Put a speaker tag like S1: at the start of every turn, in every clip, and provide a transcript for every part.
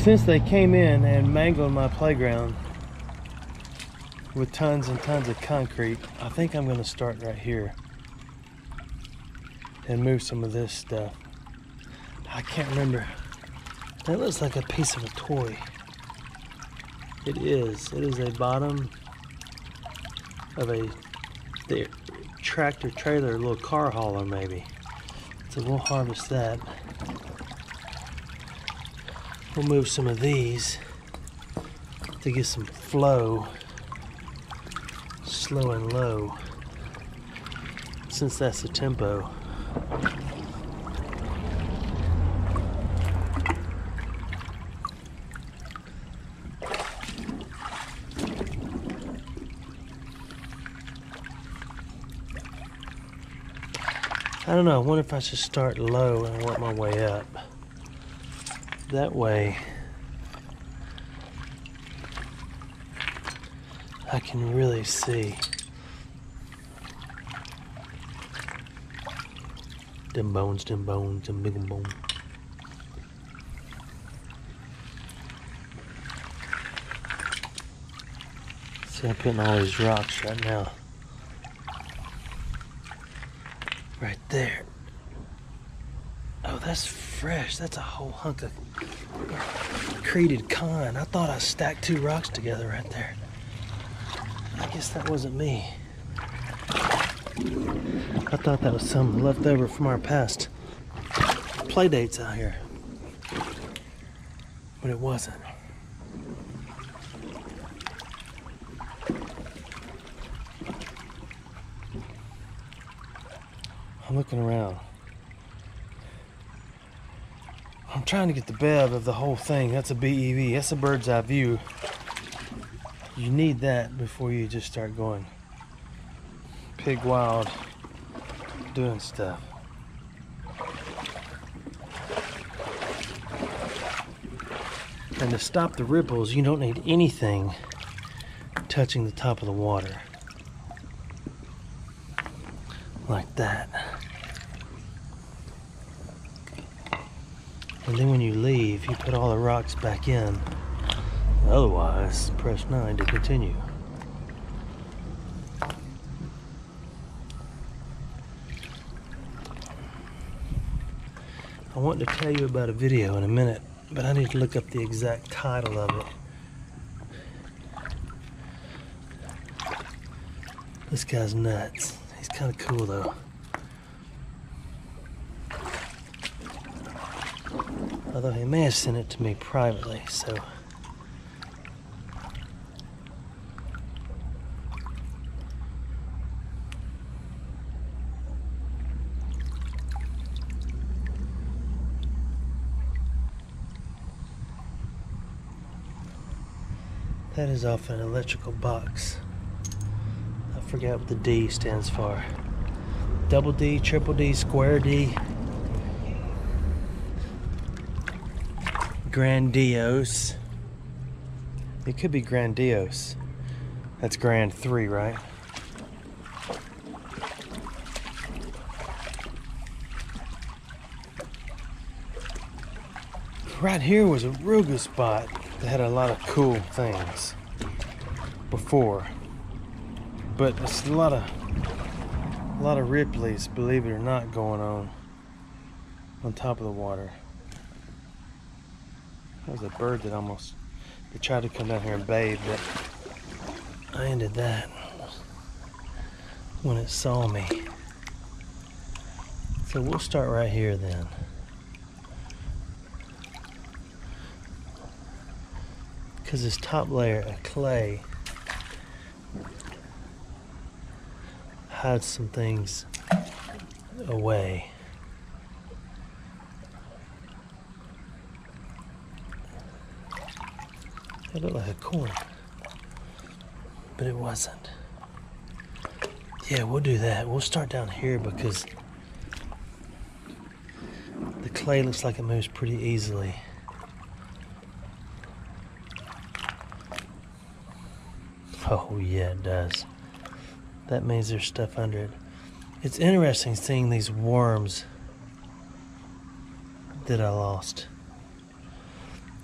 S1: since they came in and mangled my playground with tons and tons of concrete, I think I'm gonna start right here and move some of this stuff. I can't remember. That looks like a piece of a toy. It is. It is a bottom of a tractor trailer, a little car hauler maybe. So we'll harvest that. We'll move some of these to get some flow, slow and low, since that's the tempo. I don't know, I wonder if I should start low and work my way up. That way, I can really see. Them bones, them bones, them big bones. See, I'm putting all these rocks right now. Right there. Oh, that's fresh. That's a whole hunk of created con. I thought I stacked two rocks together right there. I guess that wasn't me. I thought that was some leftover from our past play dates out here. But it wasn't. I'm looking around. I'm trying to get the bev of the whole thing. That's a BEV. That's a bird's eye view. You need that before you just start going pig wild doing stuff. And to stop the ripples, you don't need anything touching the top of the water. Like that. And then when you leave, you put all the rocks back in. Otherwise, press 9 to continue. I want to tell you about a video in a minute, but I need to look up the exact title of it. This guy's nuts. He's kind of cool though. Although he may have sent it to me privately, so. That is off an electrical box. I forget what the D stands for. Double D, triple D, square D. Grandiose. It could be grandiose. That's grand three, right? Right here was a real good spot that had a lot of cool things before. But it's a lot of a lot of Ripley's, believe it or not, going on on top of the water. That was a bird that almost they tried to come down here and bathe, but I ended that when it saw me. So we'll start right here then. Because this top layer of clay hides some things away. It looked like a corn, but it wasn't. Yeah, we'll do that. We'll start down here because the clay looks like it moves pretty easily. Oh, yeah, it does. That means there's stuff under it. It's interesting seeing these worms that I lost.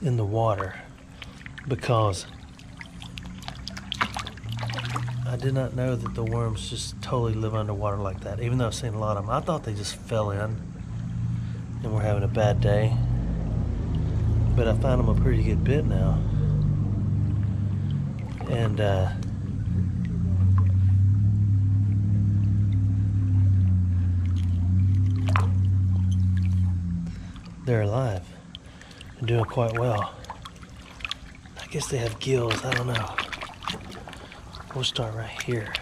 S1: in the water because I did not know that the worms just totally live underwater like that, even though I've seen a lot of them. I thought they just fell in and we're having a bad day. But I found them a pretty good bit now. And, uh, they're alive and doing quite well. Guess they have gills, I don't know. We'll start right here.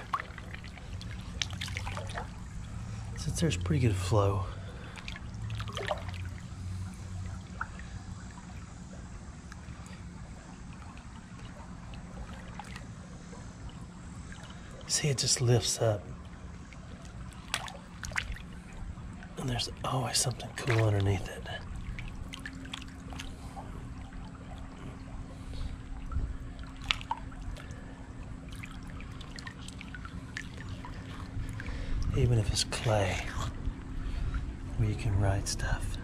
S1: Since there's pretty good flow. See, it just lifts up. And there's always something cool underneath it. Even if it's clay, where you can write stuff.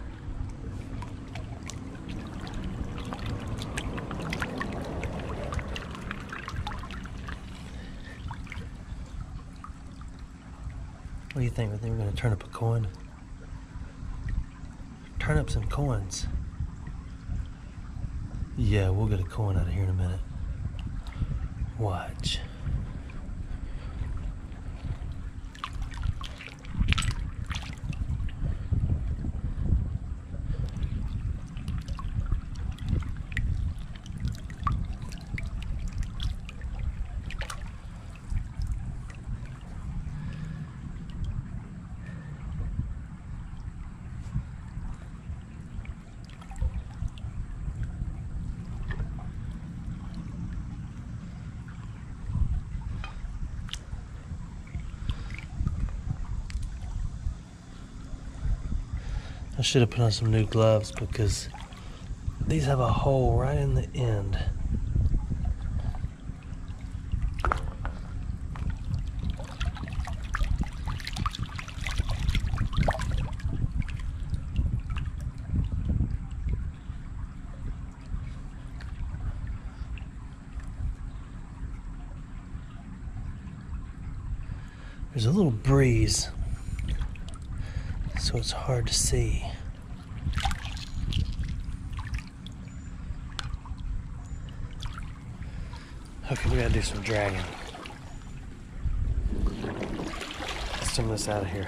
S1: What do you think? They were going to turn up a coin? Turnips and coins. Yeah, we'll get a coin out of here in a minute. Watch. I should have put on some new gloves because these have a hole right in the end. There's a little breeze so it's hard to see. Okay, we gotta do some dragging. Some of this out of here.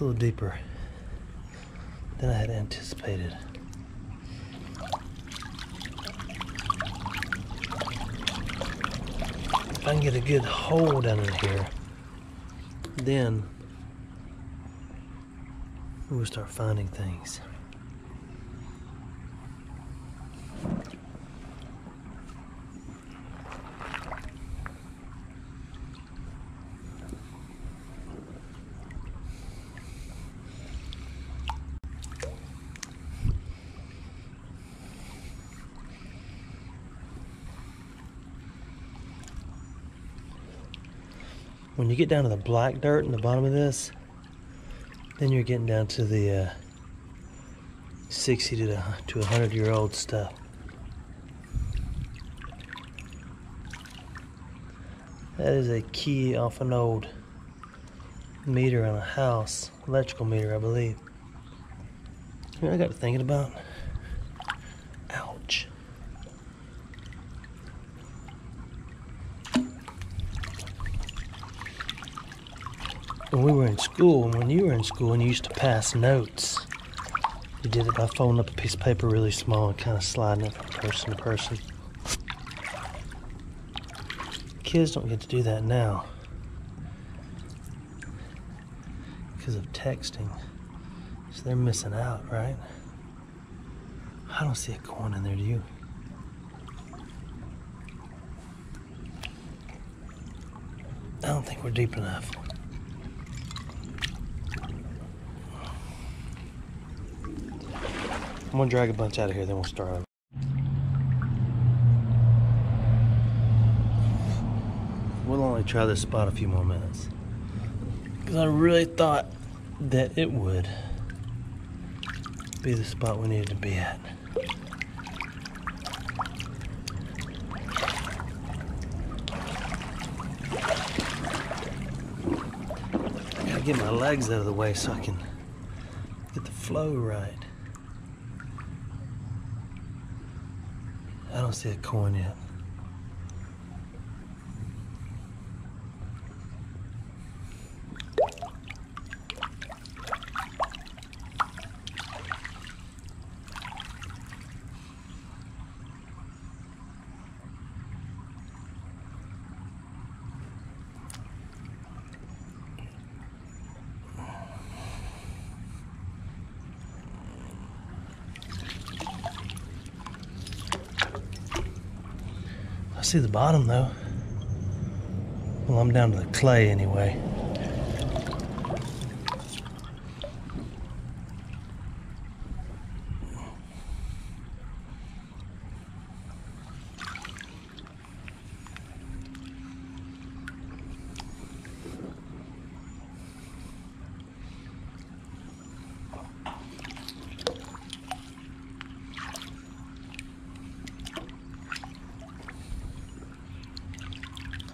S1: A little deeper than I had anticipated. If I can get a good hole down in here, then we'll start finding things. When you get down to the black dirt in the bottom of this, then you're getting down to the uh, 60 to, the, to 100 year old stuff. That is a key off an old meter on a house, electrical meter, I believe. You know, I got to thinking about. When we were in school, when you were in school and you used to pass notes, you did it by folding up a piece of paper really small and kind of sliding it from person to person. Kids don't get to do that now because of texting. So they're missing out, right? I don't see a coin in there, do you? I don't think we're deep enough. I'm gonna drag a bunch out of here, then we'll start over. We'll only try this spot a few more minutes. Because I really thought that it would be the spot we needed to be at. I gotta get my legs out of the way so I can get the flow right. See a coin yet. See the bottom though. Well, I'm down to the clay anyway.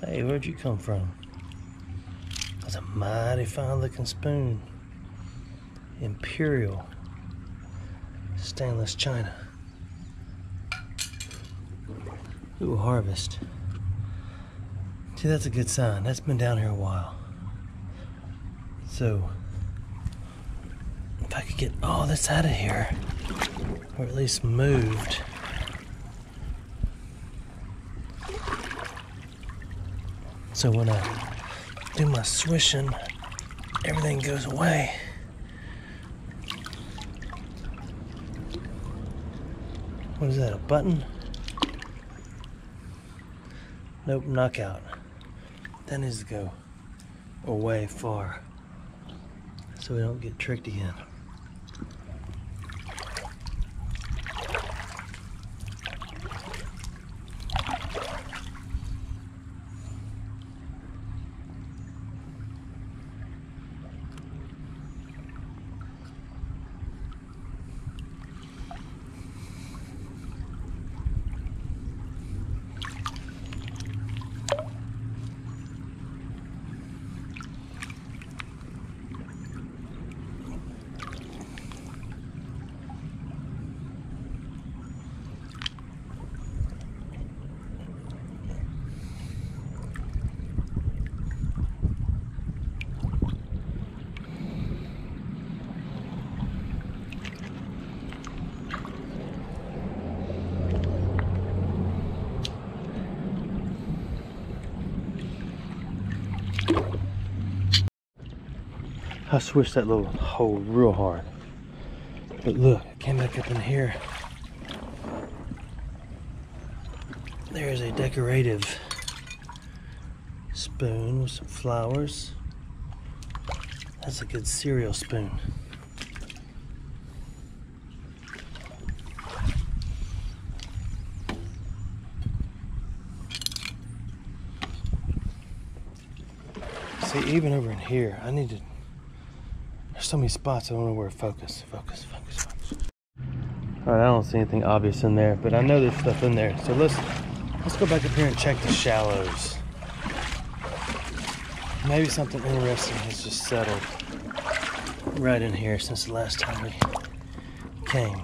S1: Hey, where'd you come from? That's a mighty fine looking spoon. Imperial stainless china. Ooh, harvest. See, that's a good sign. That's been down here a while. So, if I could get all this out of here, or at least moved. So when I do my swishing, everything goes away. What is that, a button? Nope, knockout. That needs to go away far so we don't get tricked again. I swished that little hole real hard. But look, I came back up in here. There's a decorative spoon with some flowers. That's a good cereal spoon. See, even over in here, I need to. There's so many spots, I don't know where to focus. Focus, focus, focus. Alright, I don't see anything obvious in there, but I know there's stuff in there. So let's let's go back up here and check the shallows. Maybe something interesting has just settled right in here since the last time we came.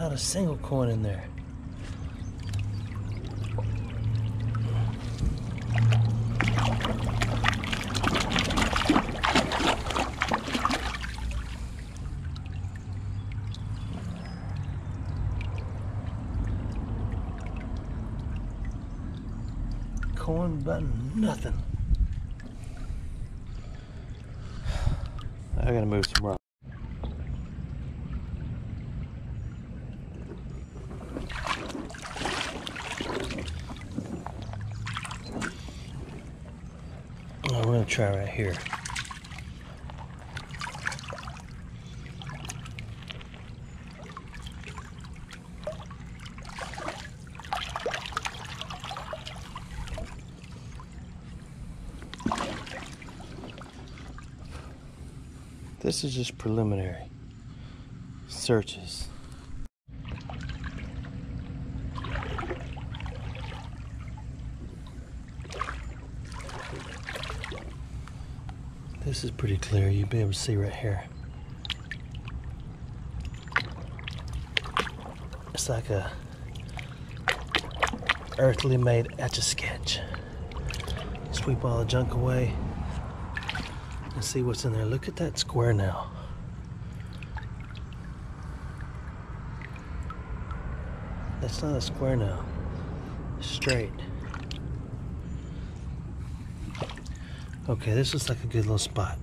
S1: Not a single coin in there. Coin button, nothing. I gotta move some rock. Oh, we're gonna try right here. This is just preliminary searches. This is pretty clear. You'll be able to see right here. It's like a earthly made etch a sketch. Sweep all the junk away and see what's in there. Look at that square now. That's not a square now. Straight. Okay, this looks like a good little spot.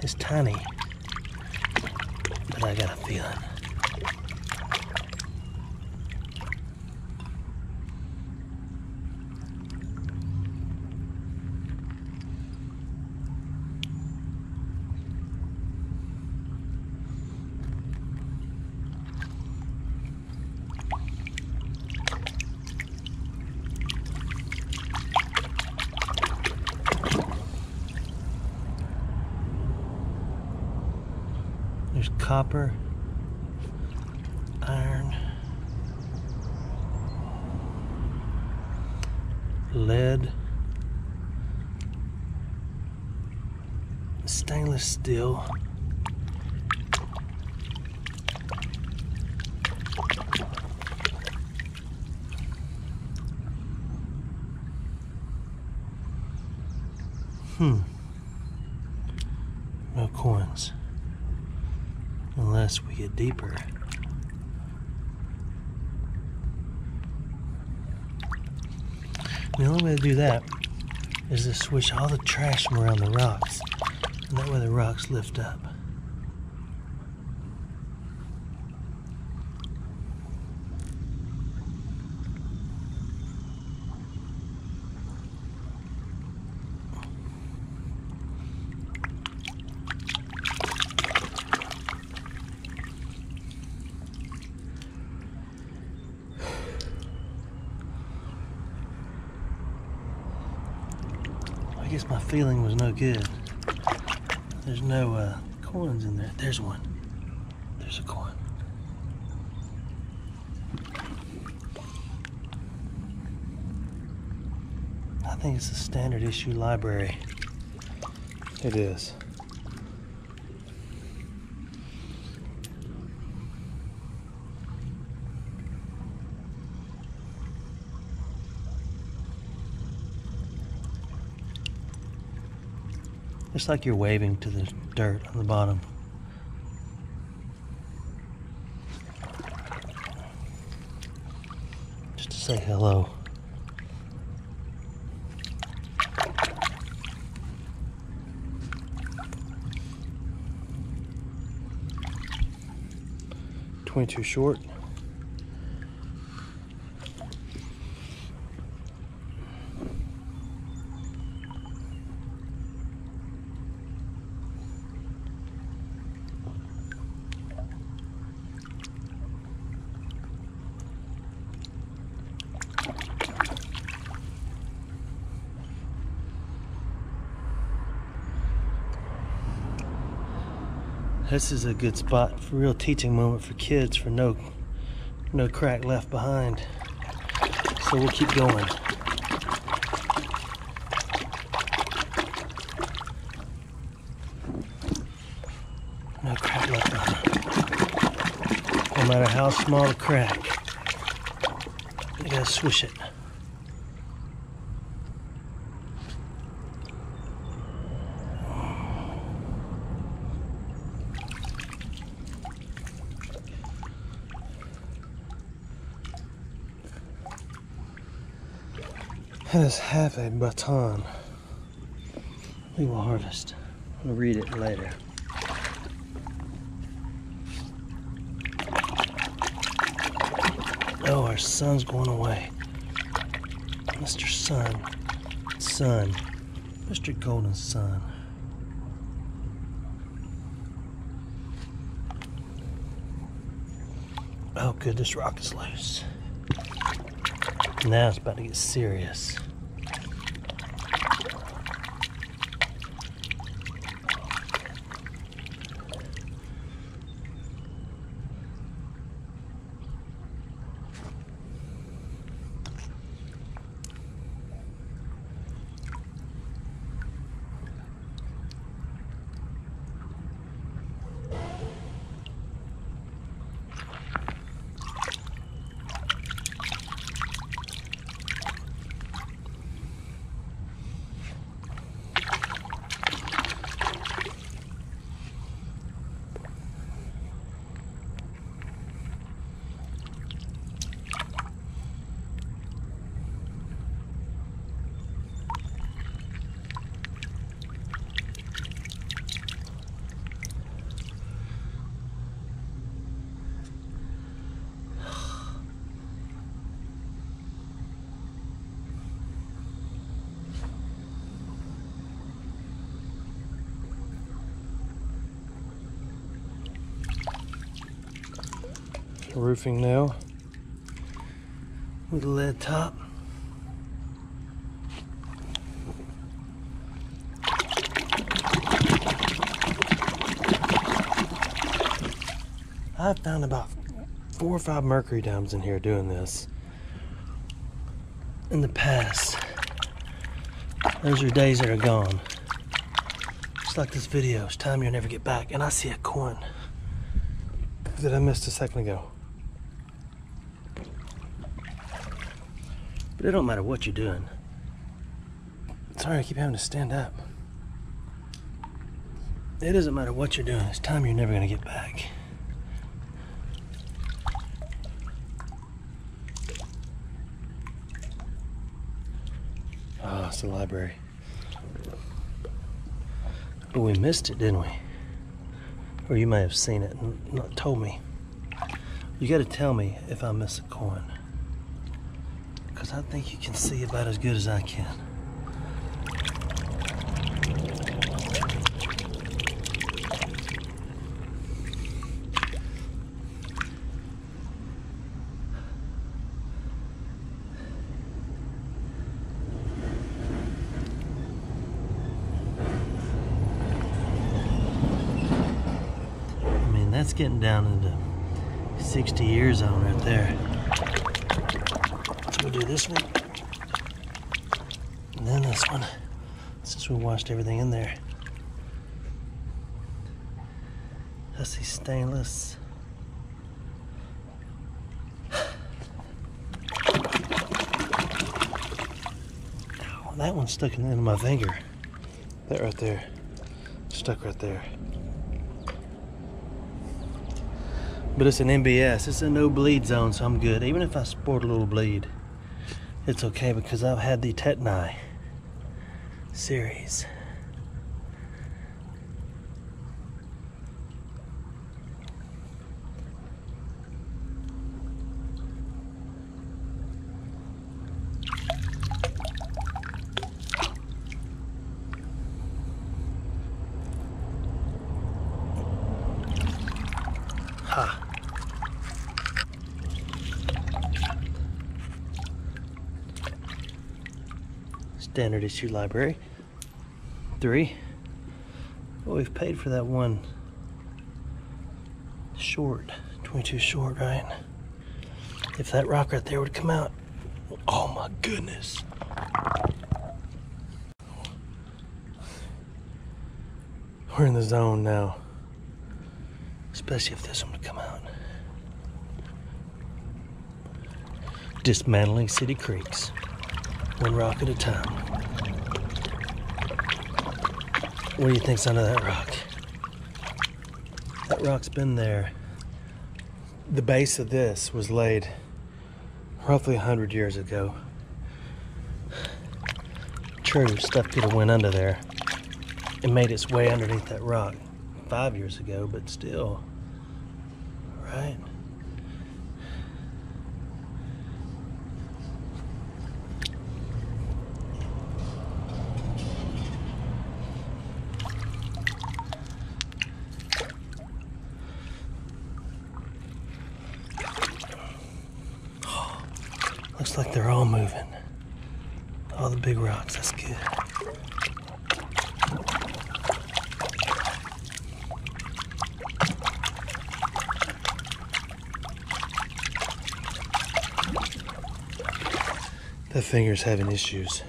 S1: It's tiny, but I got a feeling. There's copper, iron, lead, stainless steel. Hmm. No coins. Get deeper. The only way to do that is to swish all the trash from around the rocks. And that way the rocks lift up. I guess my feeling was no good. There's no uh, coins in there. There's one. There's a coin. I think it's a standard issue library. It is. It's like you're waving to the dirt on the bottom. Just to say hello. Twenty-two short. This is a good spot for real teaching moment for kids for no no crack left behind. So we'll keep going. No crack left behind. No matter how small the crack, you gotta swish it. Is half a baton. We will harvest. We'll read it later. Oh, our sun's going away. Mr. Sun. Sun. Mr. Golden Sun. Oh, good, this rock is loose. Now it's about to get serious. Roofing now with a lead top. I've found about four or five mercury dimes in here doing this. In the past, those are days that are gone. Just like this video, it's time you'll never get back. And I see a coin that I missed a second ago. But it don't matter what you're doing. Sorry, I keep having to stand up. It doesn't matter what you're doing. It's time you're never going to get back. Oh, it's the library. But we missed it, didn't we? Or you may have seen it and not told me. You got to tell me if I miss a coin. Because I think you can see about as good as I can. I mean, that's getting down into 60 year zone right there. Do this one. And then this one, since we washed everything in there. That's the stainless. Ow, that one stuck in the end of my finger. That right there. Stuck right there. But it's an NBS. It's a no bleed zone, so I'm good. Even if I sport a little bleed, it's okay because I've had the Tetnai series. Standard issue library. Three. Well, we've paid for that one short, 22 short, right? If that rock right there would come out, oh my goodness. We're in the zone now. Especially if this one would come out. dismantling city creeks, one rock at a time. What do you think's under that rock? That rock's been there. The base of this was laid roughly 100 years ago. True, stuff could have went under there It made its way underneath that rock five years ago, but still, right? Looks like they're all moving. All the big rocks, that's good. That finger's having issues.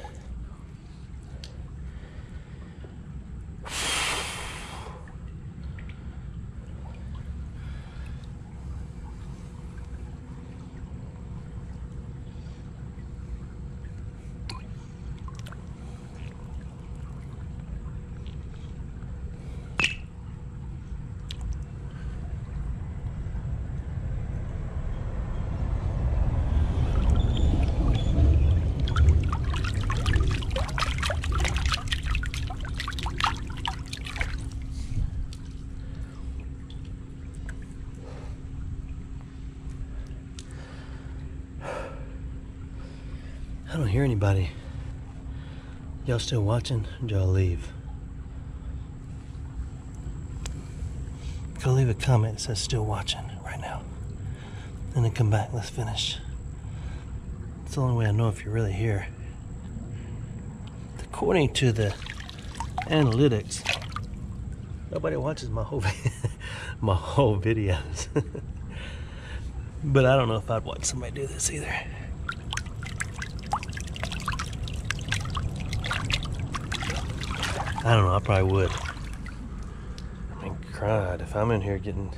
S1: I don't hear anybody. Y'all still watching? Y'all leave? Go leave a comment that says still watching right now. And then come back, let's finish. It's the only way I know if you're really here. According to the analytics, nobody watches my whole my whole videos. but I don't know if I'd watch somebody do this either. I don't know, I probably would. I mean, cried if I'm in here getting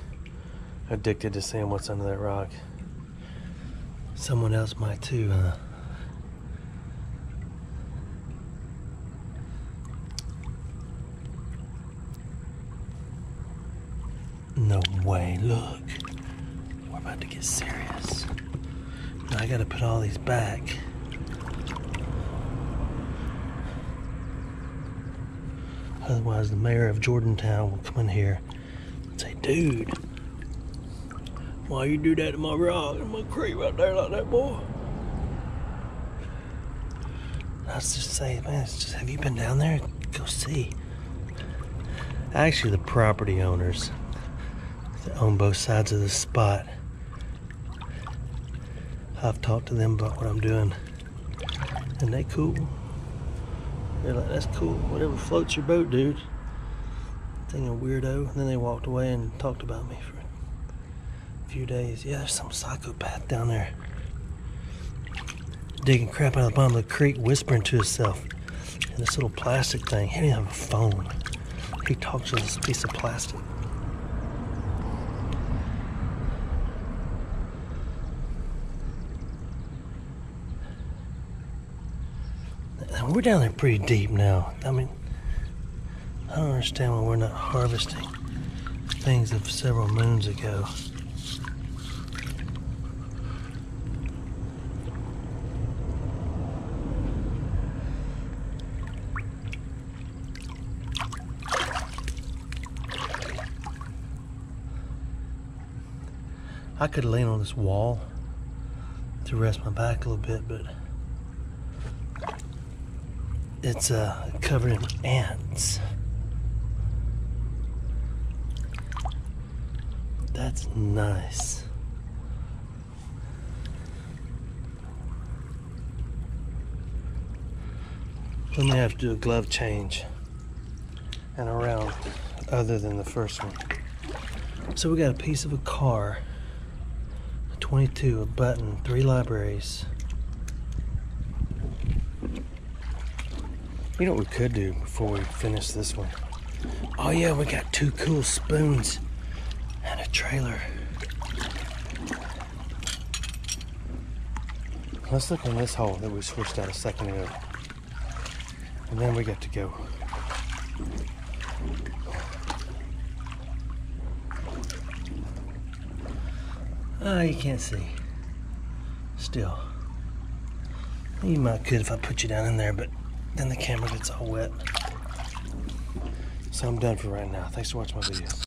S1: addicted to seeing what's under that rock. Someone else might too, huh? No way, look. We're about to get serious. Now I gotta put all these back. Otherwise, the mayor of Jordantown will come in here and say, dude, why you do that to my rock and my creek right there like that, boy? I was just saying, man, just, have you been down there? Go see. Actually, the property owners that own both sides of the spot, I've talked to them about what I'm doing, and they cool. They're like, that's cool. Whatever floats your boat, dude. Thing a weirdo. And then they walked away and talked about me for a few days. Yeah, there's some psychopath down there. Digging crap out of the bottom of the creek, whispering to himself. And this little plastic thing. He didn't have a phone. He talks to this piece of plastic. We're down there pretty deep now. I mean, I don't understand why we're not harvesting things of several moons ago. I could lean on this wall to rest my back a little bit, but it's uh, covered in ants. That's nice. We may have to do a glove change and around other than the first one. So we got a piece of a car, a 22, a button, three libraries. You know what we could do before we finish this one? Oh yeah, we got two cool spoons and a trailer. Let's look in this hole that we switched out a second ago. And then we got to go. Ah, you can't see. Still. You might could if I put you down in there, but then the camera gets all wet. So I'm done for right now. Thanks for watching my videos.